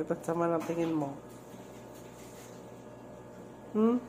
Ito sama ng tingin mo. Hmm?